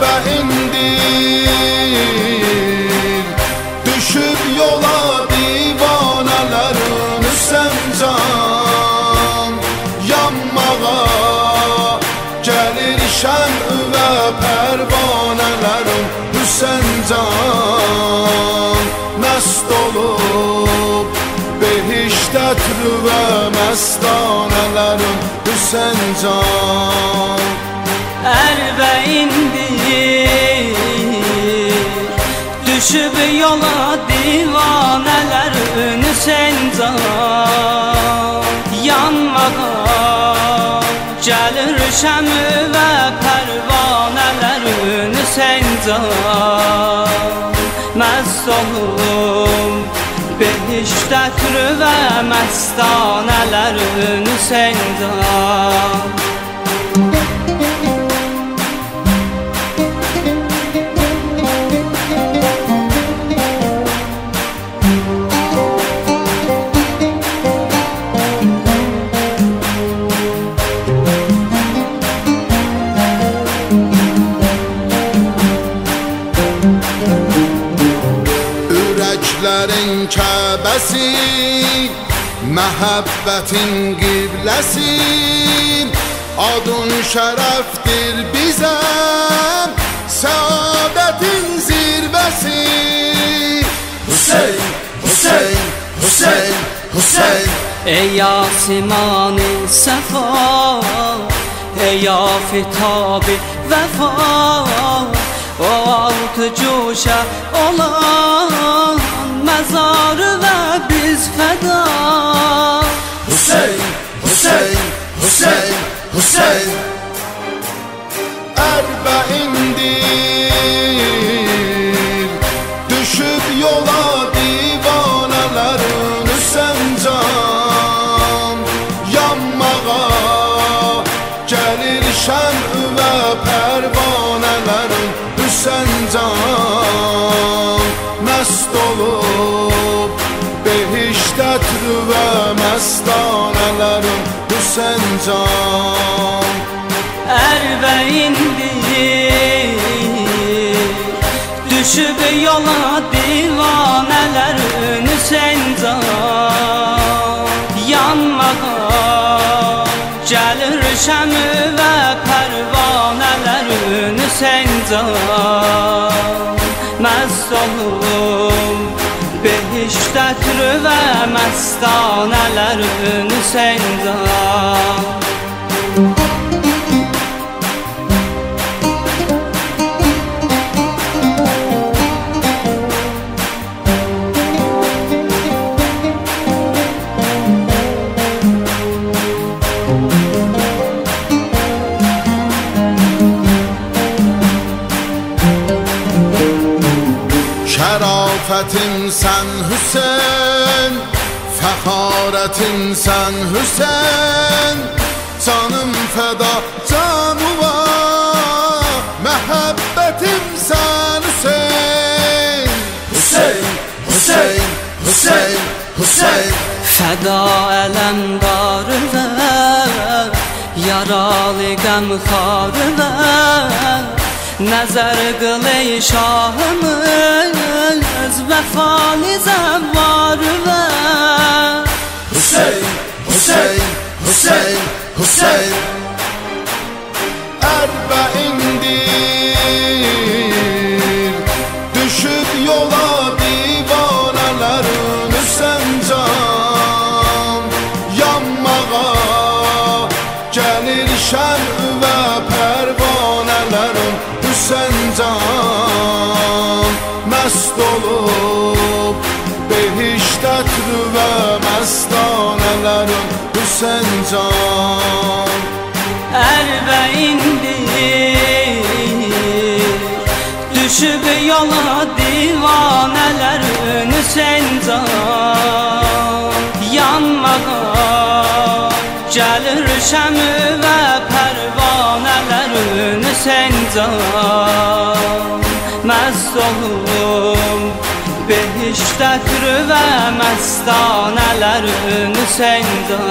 Ərbə indir. Düşüb yola divanələrin Hüsəncan Yanmağa Gəlir şən və pərvanələrin Hüsəncan Məst olub Behişdə və məstanələrin Hüsəncan Ərbə indir Düşüb yola divanələrin Hüsəncan Yanmağa Gəlir şəmi və pərvanələrin Hüsəncan Məst olum Behişdə və məstanələrin Hüsəncan Ürəklərin kəbəsi Məhəbbətin qibləsi Adın şərəfdir bizə Səadətin zirvəsi Hüseyn, Hüseyn, Hüseyn, Hüseyn Ey asiman-ı səfa Ey afitab-ı vəfa O altı cuşa olan Məzarı və biz fəda Hüseyn, Hüseyn, Hüseyn, Hüseyn Ərbə indir. Düşüb yola divanələrin Hüsəncan Yanmağa Gəlir şən və pərvanələrin Hüsəncan Məst olub Behişdət və məstanələrin Hüsəncan Ərbə indir Düşüb yola divanələrin Hüsəncan Yanmağa Gəlir şəmi və pərvanələrin Hüsəncan Məst Behişdət və məstanələrin Hüsəncan Şərafətin sən Hüseyn Fəxarətin sən Hüseyn Canım fəda canıva Məhəbbətim sən Hüseyn Hüseyn, Hüseyn, Hüseyn, Hüseyn Fəda ələmdarına Yaralı qəmxarına Nəzər qıl ey şahımız Vəfalı zəvvarına Hüseyn, Hüseyn, Hüseyn, Hüseyn Ərbə indir Düşüb yola divanələrin Hüsəncan Yanmağa və pərvanələrin Hüsəncan Məst olub Behişdət və məstanələrin Hüsəncan Ərbə indir Düşüb yola divanələrin Hüsəncan Yanmağa Gəlir şəmi və pərvanələrin Hüsəncan Məst olum Behişdət və məstanələrin Hüsəncan